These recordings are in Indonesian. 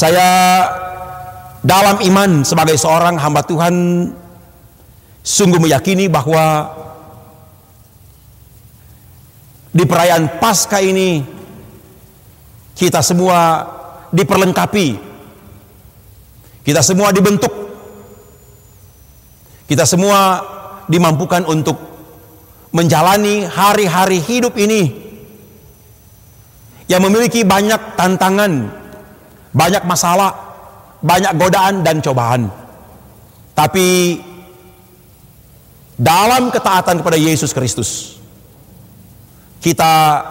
Saya dalam iman sebagai seorang hamba Tuhan sungguh meyakini bahwa di perayaan Paskah ini kita semua diperlengkapi. Kita semua dibentuk. Kita semua dimampukan untuk menjalani hari-hari hidup ini yang memiliki banyak tantangan, banyak masalah, banyak godaan dan cobaan. Tapi dalam ketaatan kepada Yesus Kristus, kita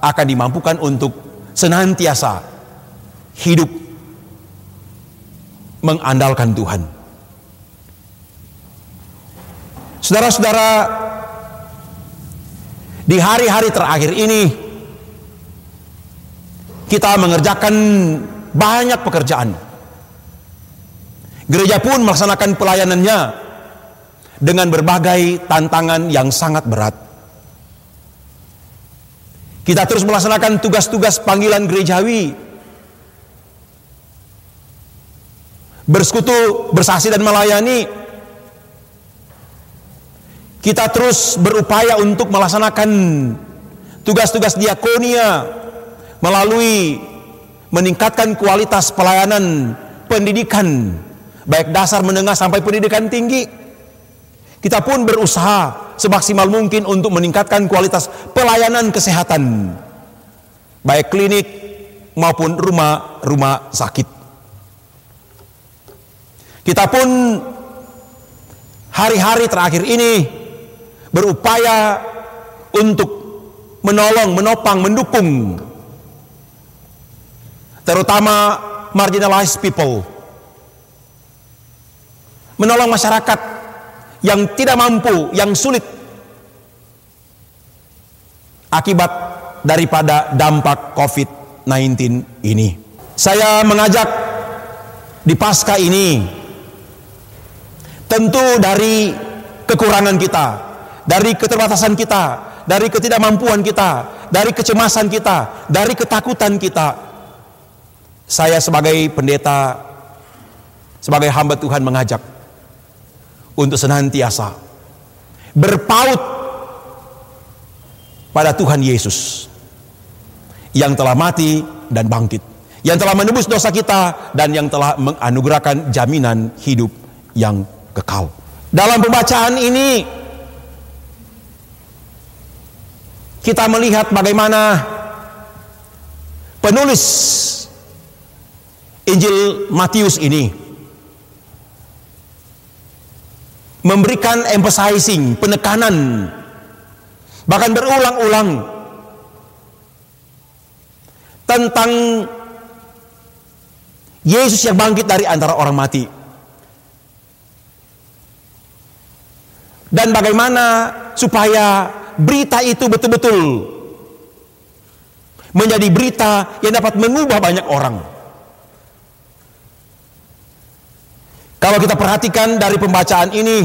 akan dimampukan untuk senantiasa hidup mengandalkan Tuhan. Saudara-saudara, di hari-hari terakhir ini kita mengerjakan banyak pekerjaan. Gereja pun melaksanakan pelayanannya dengan berbagai tantangan yang sangat berat. Kita terus melaksanakan tugas-tugas panggilan gerejawi. Bersekutu, bersaksi dan melayani. Kita terus berupaya untuk melaksanakan tugas-tugas diakonia melalui meningkatkan kualitas pelayanan pendidikan baik dasar menengah sampai pendidikan tinggi. Kita pun berusaha semaksimal mungkin untuk meningkatkan kualitas pelayanan kesehatan baik klinik maupun rumah-rumah sakit. Kita pun hari-hari terakhir ini berupaya untuk menolong, menopang, mendukung terutama marginalized people. Menolong masyarakat yang tidak mampu, yang sulit akibat daripada dampak COVID-19 ini. Saya mengajak di pasca ini tentu dari kekurangan kita, dari keterbatasan kita, dari ketidakmampuan kita, dari kecemasan kita, dari ketakutan kita. Saya sebagai pendeta, sebagai hamba Tuhan mengajak untuk senantiasa berpaut pada Tuhan Yesus yang telah mati dan bangkit, yang telah menebus dosa kita dan yang telah menganugerahkan jaminan hidup yang kekal. Dalam pembacaan ini kita melihat bagaimana penulis Injil Matius ini memberikan emphasizing, penekanan, bahkan berulang-ulang tentang Yesus yang bangkit dari antara orang mati. Dan bagaimana supaya berita itu betul-betul menjadi berita yang dapat mengubah banyak orang. Kalau kita perhatikan dari pembacaan ini,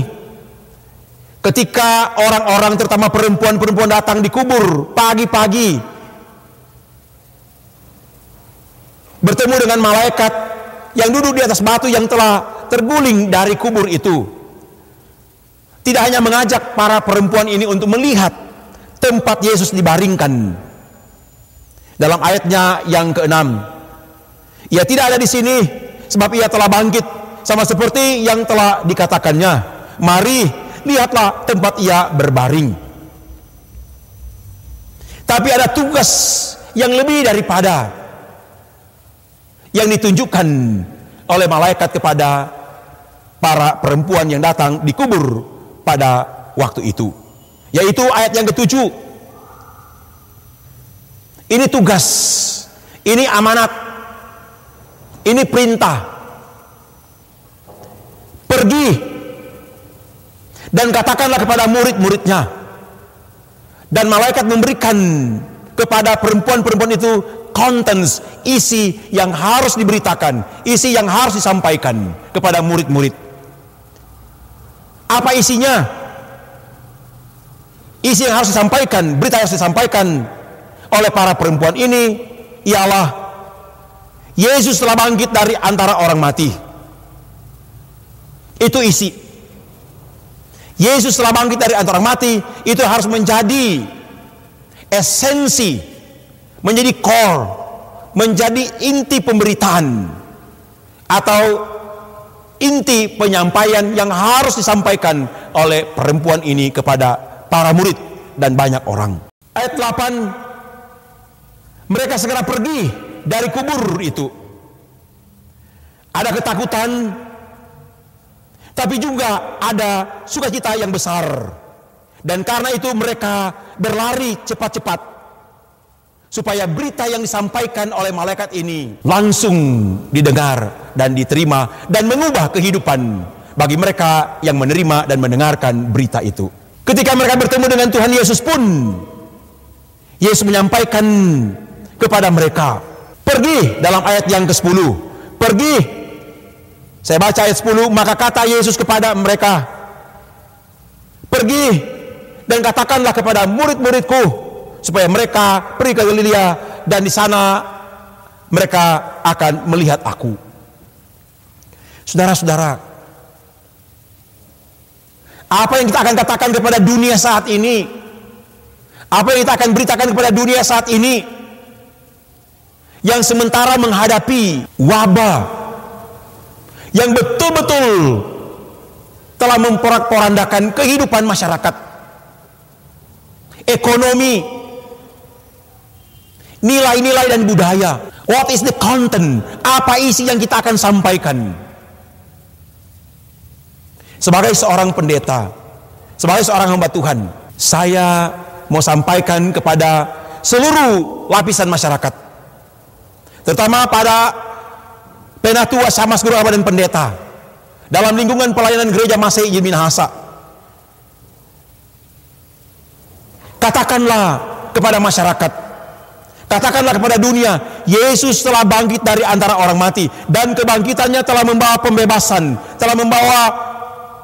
ketika orang-orang terutama perempuan-perempuan datang di kubur pagi-pagi, bertemu dengan malaikat yang duduk di atas batu yang telah terguling dari kubur itu. Tidak hanya mengajak para perempuan ini untuk melihat tempat Yesus dibaringkan. Dalam ayatnya yang keenam, ia tidak ada di sini sebab ia telah bangkit sama seperti yang telah dikatakannya. Mari lihatlah tempat ia berbaring. Tapi ada tugas yang lebih daripada yang ditunjukkan oleh malaikat kepada para perempuan yang datang di kubur pada waktu itu. Yaitu ayat yang ketujuh. Ini tugas, ini amanat, ini perintah Pergi dan katakanlah kepada murid-muridnya. Dan malaikat memberikan kepada perempuan-perempuan itu contents, isi yang harus diberitakan, isi yang harus disampaikan kepada murid-murid. Apa isinya? Isi yang harus disampaikan, berita yang harus disampaikan oleh para perempuan ini ialah Yesus telah bangkit dari antara orang mati. Itu isi. Yesus telah bangkit dari antara mati, itu harus menjadi esensi, menjadi core, menjadi inti pemberitaan atau inti penyampaian yang harus disampaikan oleh perempuan ini kepada para murid dan banyak orang. Ayat 8 Mereka segera pergi dari kubur itu. Ada ketakutan tapi juga ada sukacita yang besar. Dan karena itu mereka berlari cepat-cepat supaya berita yang disampaikan oleh malaikat ini langsung didengar dan diterima dan mengubah kehidupan bagi mereka yang menerima dan mendengarkan berita itu. Ketika mereka bertemu dengan Tuhan Yesus pun Yesus menyampaikan kepada mereka, "Pergi" dalam ayat yang ke-10. "Pergi." Saya baca ayat 10, maka kata Yesus kepada mereka, "Pergi dan katakanlah kepada murid-muridku supaya mereka pergi ke Galilea dan di sana mereka akan melihat aku. Saudara-saudara, apa yang kita akan katakan kepada dunia saat ini? Apa yang kita akan beritakan kepada dunia saat ini? Yang sementara menghadapi wabah yang betul-betul telah memporak-porandakan kehidupan masyarakat. Ekonomi, nilai-nilai dan budaya. What is the content? Apa isi yang kita akan sampaikan? Sebagai seorang pendeta, sebagai seorang hamba Tuhan, saya mau sampaikan kepada seluruh lapisan masyarakat. Terutama pada penatua sama guru dan pendeta dalam lingkungan pelayanan gereja Masei Minahasa. Katakanlah kepada masyarakat Katakanlah kepada dunia, Yesus telah bangkit dari antara orang mati dan kebangkitannya telah membawa pembebasan, telah membawa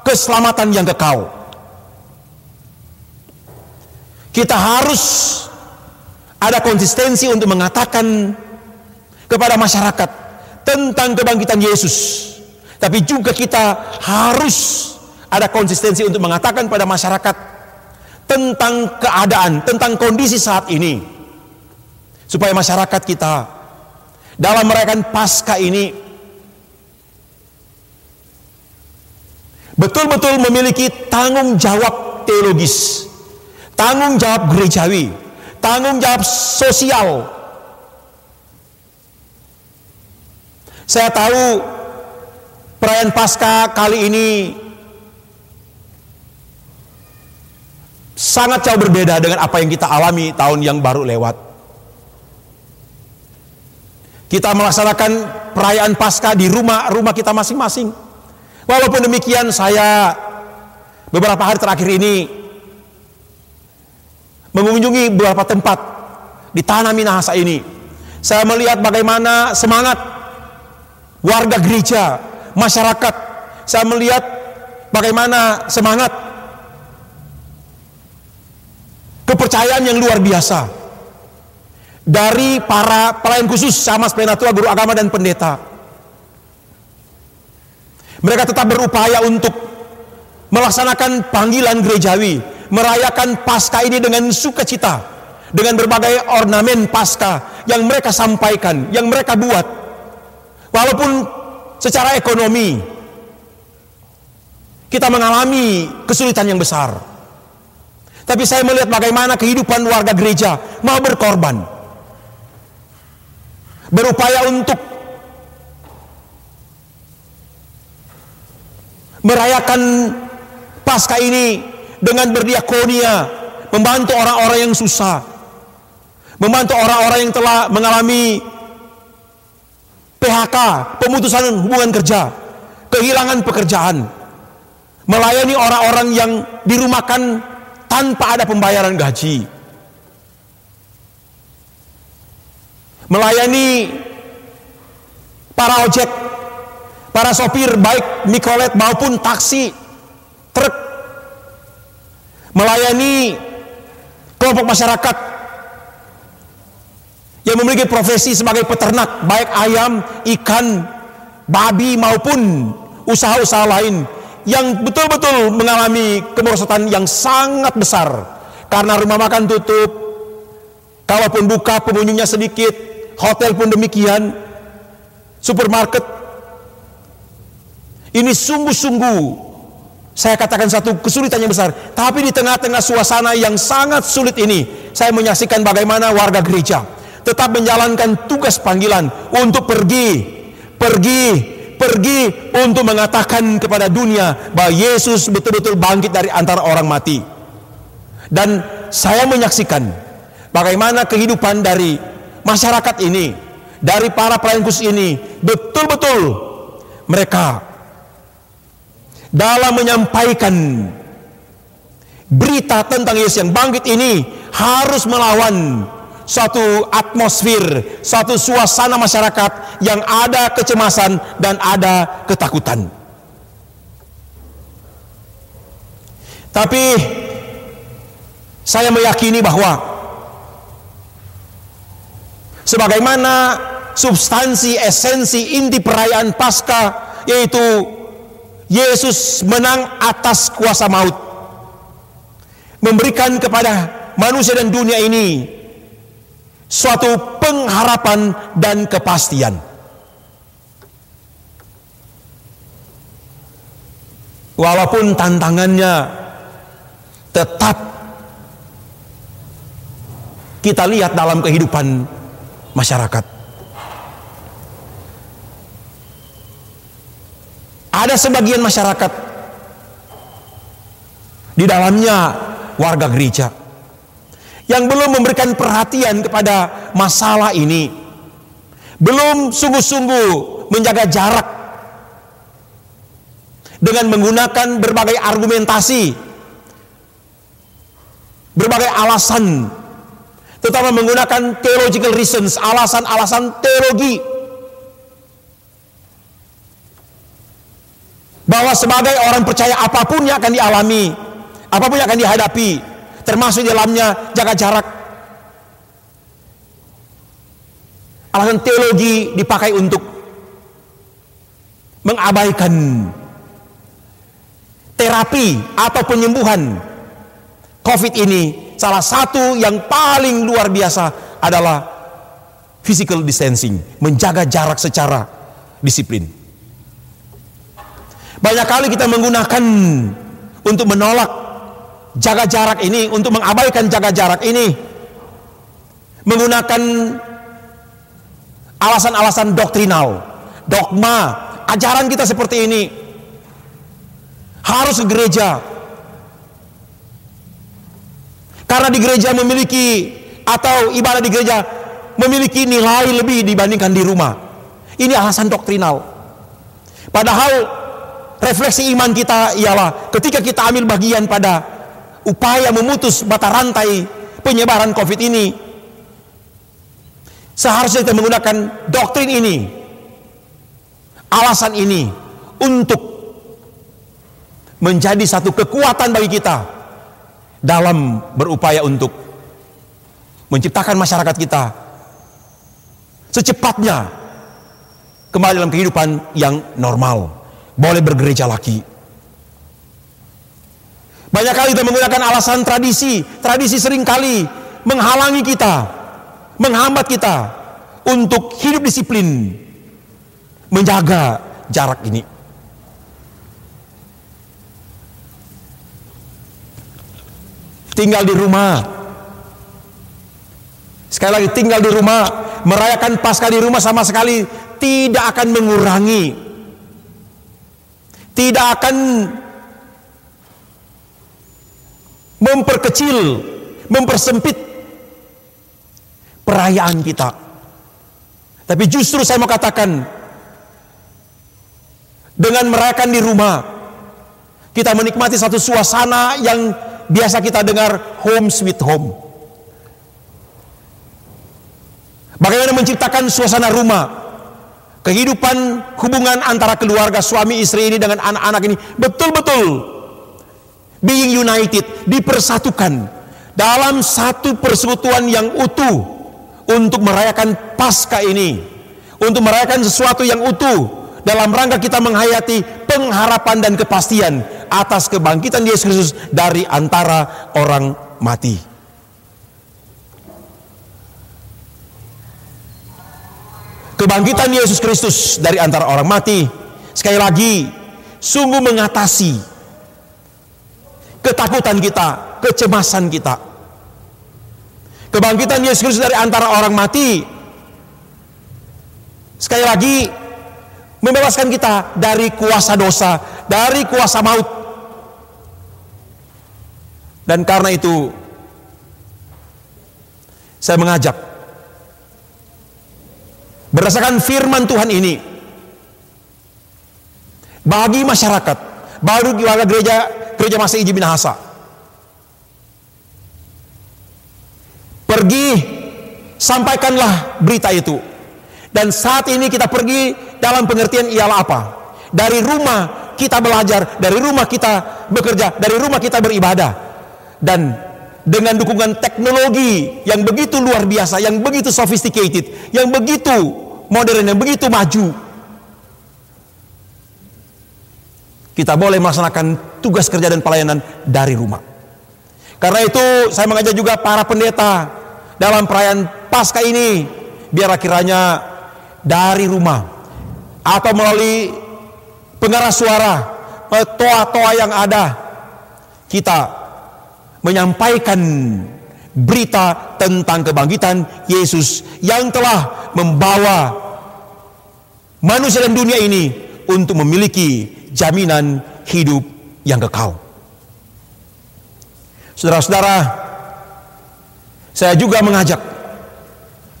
keselamatan yang kekal. Kita harus ada konsistensi untuk mengatakan kepada masyarakat tentang kebangkitan Yesus. Tapi juga kita harus ada konsistensi untuk mengatakan pada masyarakat tentang keadaan, tentang kondisi saat ini supaya masyarakat kita dalam merayakan Paskah ini betul-betul memiliki tanggung jawab teologis, tanggung jawab gerejawi, tanggung jawab sosial. Saya tahu perayaan Paskah kali ini sangat jauh berbeda dengan apa yang kita alami tahun yang baru lewat. Kita melaksanakan perayaan Paskah di rumah-rumah kita masing-masing. Walaupun demikian saya beberapa hari terakhir ini mengunjungi beberapa tempat di tanah Minahasa ini. Saya melihat bagaimana semangat warga gereja, masyarakat. Saya melihat bagaimana semangat kepercayaan yang luar biasa dari para pelayan khusus sama penatua guru agama dan pendeta. Mereka tetap berupaya untuk melaksanakan panggilan gerejawi, merayakan Paskah ini dengan sukacita, dengan berbagai ornamen Paskah yang mereka sampaikan, yang mereka buat. Walaupun secara ekonomi kita mengalami kesulitan yang besar. Tapi saya melihat bagaimana kehidupan warga gereja mau berkorban berupaya untuk merayakan pasca ini dengan berdiakonia, membantu orang-orang yang susah, membantu orang-orang yang telah mengalami PHK, pemutusan hubungan kerja, kehilangan pekerjaan, melayani orang-orang yang dirumahkan tanpa ada pembayaran gaji. melayani para ojek, para sopir baik mikrolet maupun taksi, truk, melayani kelompok masyarakat yang memiliki profesi sebagai peternak, baik ayam, ikan, babi maupun usaha-usaha lain yang betul-betul mengalami kemerosotan yang sangat besar karena rumah makan tutup, kalaupun buka pengunjungnya sedikit, hotel pun demikian, supermarket. Ini sungguh-sungguh saya katakan satu kesulitan yang besar, tapi di tengah-tengah suasana yang sangat sulit ini, saya menyaksikan bagaimana warga gereja tetap menjalankan tugas panggilan untuk pergi, pergi, pergi untuk mengatakan kepada dunia bahwa Yesus betul-betul bangkit dari antara orang mati. Dan saya menyaksikan bagaimana kehidupan dari masyarakat ini, dari para pelayan ini, betul-betul mereka dalam menyampaikan berita tentang Yesus yang bangkit ini harus melawan suatu atmosfer, suatu suasana masyarakat yang ada kecemasan dan ada ketakutan. Tapi saya meyakini bahwa sebagaimana substansi esensi inti perayaan Paskah yaitu Yesus menang atas kuasa maut. Memberikan kepada manusia dan dunia ini suatu pengharapan dan kepastian. Walaupun tantangannya tetap kita lihat dalam kehidupan masyarakat. Ada sebagian masyarakat di dalamnya warga gereja yang belum memberikan perhatian kepada masalah ini. Belum sungguh-sungguh menjaga jarak dengan menggunakan berbagai argumentasi, berbagai alasan, terutama menggunakan theological reasons, alasan-alasan teologi bahwa sebagai orang percaya apa pun yang akan dialami, apa pun yang akan dihadapi, termasuk dalamnya jaga jarak. Alasan teologi dipakai untuk mengabaikan terapi atau penyembuhan COVID ini. Salah satu yang paling luar biasa adalah physical distancing, menjaga jarak secara disiplin. Banyak kali kita menggunakan untuk menolak jaga jarak ini, untuk mengabaikan jaga jarak ini. Menggunakan alasan-alasan doktrinal, dogma, ajaran kita seperti ini. Harus ke gereja. Karena di gereja memiliki atau ibadah di gereja memiliki nilai lebih dibandingkan di rumah. Ini alasan doktrinal. Padahal refleksi iman kita ialah ketika kita ambil bagian pada upaya memutus mata rantai penyebaran COVID ini, seharusnya kita menggunakan doktrin ini, alasan ini untuk menjadi satu kekuatan bagi kita dalam berupaya untuk menciptakan masyarakat kita secepatnya kembali dalam kehidupan yang normal boleh bergereja lagi. Banyak kali kita menggunakan alasan tradisi. Tradisi sering kali menghalangi kita, menghambat kita untuk hidup disiplin, menjaga jarak ini. Tinggal di rumah. Sekali lagi tinggal di rumah, merayakan Paskah di rumah sama sekali tidak akan mengurangi tidak akan memperkecil, mempersempit perayaan kita. Tapi justru saya mau katakan dengan merayakan di rumah kita menikmati satu suasana yang biasa kita dengar home sweet home. Bagaimana menciptakan suasana rumah kehidupan hubungan antara keluarga suami istri ini dengan anak-anak ini betul-betul being united, dipersatukan dalam satu persekutuan yang utuh untuk merayakan Paskah ini, untuk merayakan sesuatu yang utuh dalam rangka kita menghayati pengharapan dan kepastian atas kebangkitan Yesus Kristus dari antara orang mati. Kebangkitan Yesus Kristus dari antara orang mati sekali lagi sungguh mengatasi ketakutan kita, kecemasan kita. Kebangkitan Yesus Kristus dari antara orang mati sekali lagi membebaskan kita dari kuasa dosa, dari kuasa maut. Dan karena itu saya mengajak berdasarkan firman Tuhan ini bagi masyarakat baru warga gereja gereja masih Iji Minahasa pergi sampaikanlah berita itu dan saat ini kita pergi dalam pengertian ialah apa? Dari rumah kita belajar, dari rumah kita bekerja, dari rumah kita beribadah. Dan dengan dukungan teknologi yang begitu luar biasa, yang begitu sophisticated, yang begitu modern, yang begitu maju. Kita boleh melaksanakan tugas kerja dan pelayanan dari rumah. Karena itu saya mengajak juga para pendeta dalam perayaan Paskah ini biar kiranya dari rumah atau melalui pengeras suara toa-toa yang ada kita menyampaikan berita tentang kebangkitan Yesus yang telah membawa manusia dan dunia ini untuk memiliki jaminan hidup yang kekal. Saudara-saudara, saya juga mengajak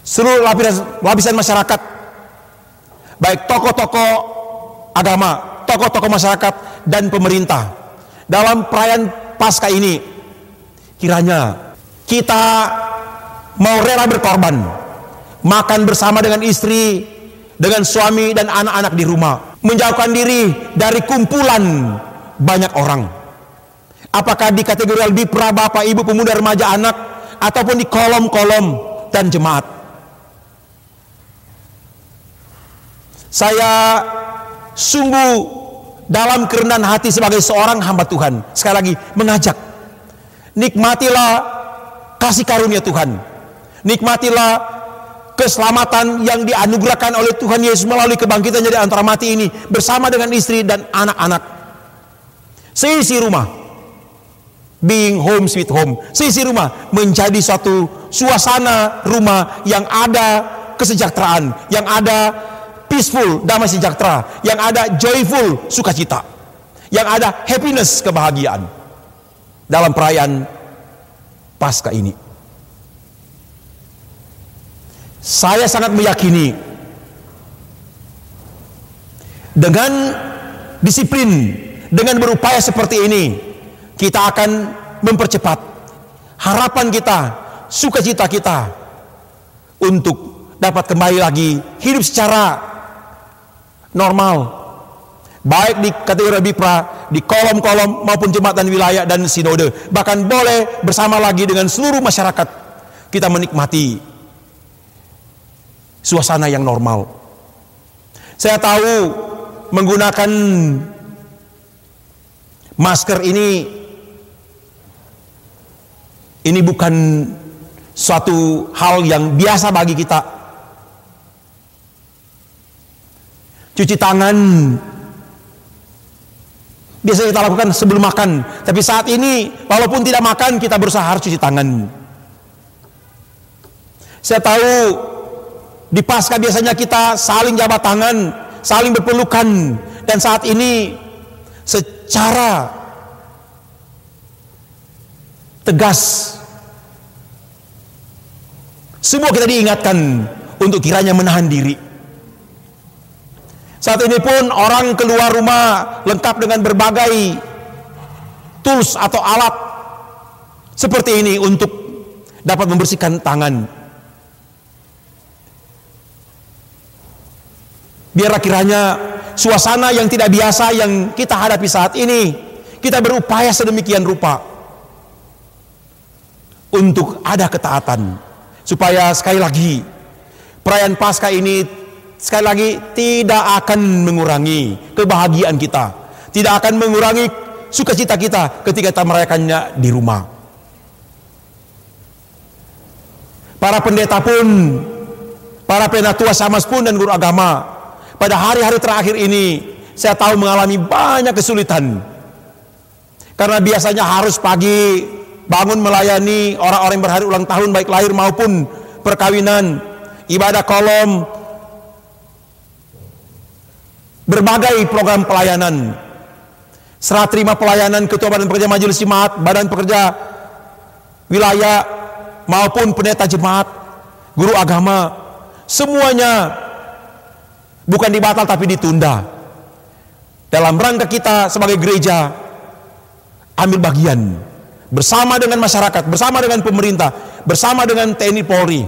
seluruh lapisan, lapisan masyarakat baik tokoh-tokoh agama, tokoh-tokoh masyarakat dan pemerintah dalam perayaan Paskah ini kiranya kita mau rela berkorban makan bersama dengan istri dengan suami dan anak-anak di rumah menjauhkan diri dari kumpulan banyak orang apakah di kategori di pra bapak ibu pemuda remaja anak ataupun di kolom-kolom dan jemaat Saya sungguh dalam kerendahan hati sebagai seorang hamba Tuhan. Sekali lagi mengajak nikmatilah kasih karunia Tuhan. Nikmatilah keselamatan yang dianugerahkan oleh Tuhan Yesus melalui kebangkitan dari antara mati ini bersama dengan istri dan anak-anak. Seisi rumah being home sweet home. Seisi rumah menjadi suatu suasana rumah yang ada kesejahteraan, yang ada peaceful, damai sejahtera, yang ada joyful, sukacita, yang ada happiness, kebahagiaan dalam perayaan Pasca ini. Saya sangat meyakini dengan disiplin, dengan berupaya seperti ini, kita akan mempercepat harapan kita, sukacita kita untuk dapat kembali lagi hidup secara normal. Baik di kategori Bipra, di kolom-kolom maupun jembatan wilayah dan sinode. Bahkan boleh bersama lagi dengan seluruh masyarakat kita menikmati suasana yang normal. Saya tahu menggunakan masker ini ini bukan suatu hal yang biasa bagi kita cuci tangan. Biasa kita lakukan sebelum makan, tapi saat ini walaupun tidak makan kita berusaha harus cuci tangan. Saya tahu di pasca biasanya kita saling jabat tangan, saling berpelukan dan saat ini secara tegas semua kita diingatkan untuk kiranya menahan diri. Saat ini pun orang keluar rumah lengkap dengan berbagai tools atau alat seperti ini untuk dapat membersihkan tangan. Biar kiranya suasana yang tidak biasa yang kita hadapi saat ini, kita berupaya sedemikian rupa untuk ada ketaatan, supaya sekali lagi perayaan Paskah ini sekali lagi tidak akan mengurangi kebahagiaan kita, tidak akan mengurangi sukacita kita ketika kita merayakannya di rumah. Para pendeta pun, para penatua samas pun dan guru agama pada hari-hari terakhir ini saya tahu mengalami banyak kesulitan. Karena biasanya harus pagi bangun melayani orang-orang berhari ulang tahun baik lahir maupun perkawinan, ibadah kolom, berbagai program pelayanan. Serah terima pelayanan ketua badan pekerja majelis jemaat, badan pekerja wilayah maupun pendeta jemaat, guru agama, semuanya bukan dibatal tapi ditunda. Dalam rangka kita sebagai gereja ambil bagian bersama dengan masyarakat, bersama dengan pemerintah, bersama dengan TNI Polri,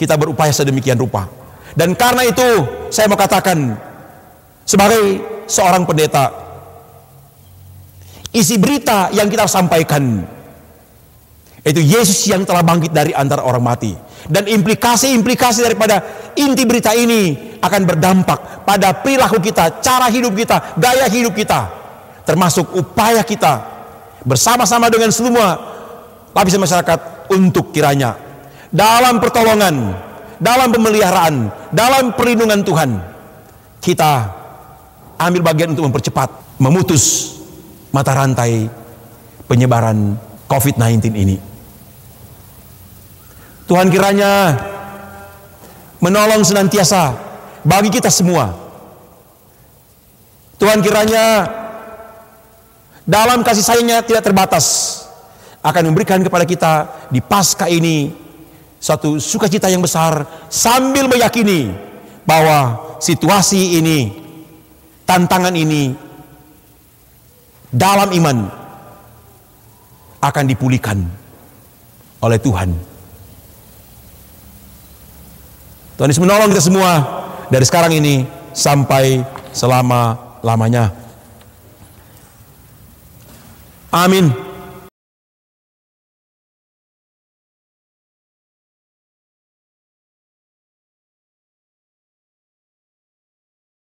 kita berupaya sedemikian rupa. Dan karena itu saya mau katakan sebagai seorang pendeta isi berita yang kita sampaikan itu Yesus yang telah bangkit dari antara orang mati dan implikasi-implikasi daripada inti berita ini akan berdampak pada perilaku kita, cara hidup kita, gaya hidup kita termasuk upaya kita bersama-sama dengan semua lapisan masyarakat untuk kiranya dalam pertolongan, dalam pemeliharaan, dalam perlindungan Tuhan kita ambil bagian untuk mempercepat, memutus mata rantai penyebaran COVID-19 ini. Tuhan kiranya menolong senantiasa bagi kita semua. Tuhan kiranya dalam kasih sayangnya tidak terbatas akan memberikan kepada kita di pasca ini satu sukacita yang besar sambil meyakini bahwa situasi ini tantangan ini dalam iman akan dipulihkan oleh Tuhan Tuhan Yesus menolong kita semua dari sekarang ini sampai selama-lamanya. Amin.